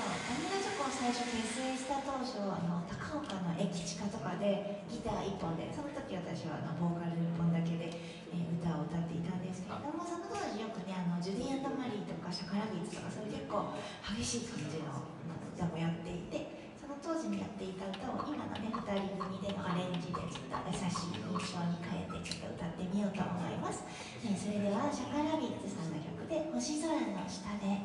アニメチョコを最初結成した当初あの高岡の駅地下とかでギター1本でその時私はあのボーカル1本だけで、えー歌を歌っていたんですけれどもその当時よくねあのジュディ・アンド・マリーとか SHAKALABBITS とかそういう結構激しい感じの歌もやっていてその当時にやっていた歌を今のね2人組でのアレンジでちょっと優しい印象に変えてちょっと歌ってみようと思います、えーそれでは SHAKALABBITS さんの曲で「星空の下で」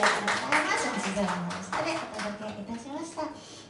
あり月の花マンション星空の下でお届けいたしました。